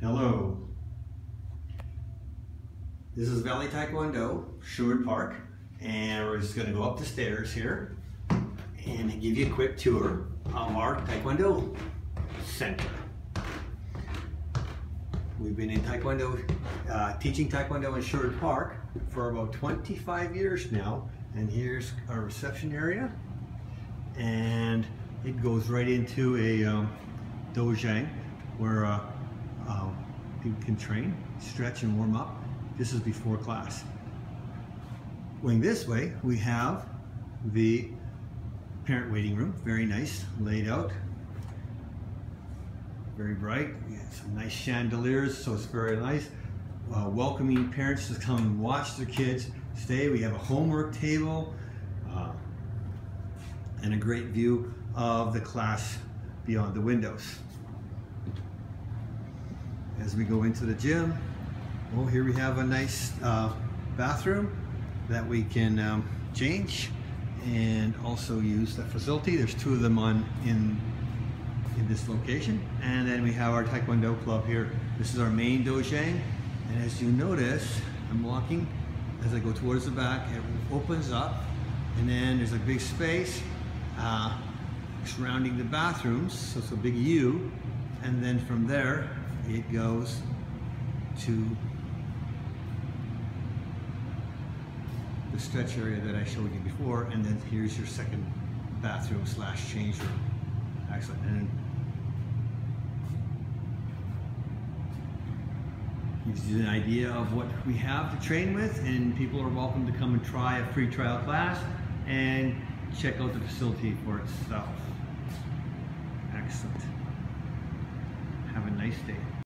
Hello. This is Valley Taekwondo, Sherwood Park, and we're just going to go up the stairs here and give you a quick tour of our Taekwondo Center. We've been in Taekwondo, uh, teaching Taekwondo in Sherwood Park for about 25 years now, and here's our reception area, and it goes right into a um, dojang where uh, people can train, stretch, and warm up. This is before class. Going this way, we have the parent waiting room. Very nice, laid out. Very bright. Some nice chandeliers, so it's very nice. Uh, welcoming parents to come and watch their kids stay. We have a homework table uh, and a great view of the class beyond the windows. As we go into the gym, well, here we have a nice uh, bathroom that we can um, change and also use the facility. There's two of them on in in this location. And then we have our Taekwondo club here. This is our main dojang. And as you notice, I'm walking as I go towards the back, it opens up and then there's a big space uh, surrounding the bathrooms. So it's a big U. And then from there, it goes to the stretch area that I showed you before, and then here's your second bathroom slash change room. Excellent. And gives you an idea of what we have to train with, and people are welcome to come and try a free trial class and check out the facility for itself. Excellent. Nice day.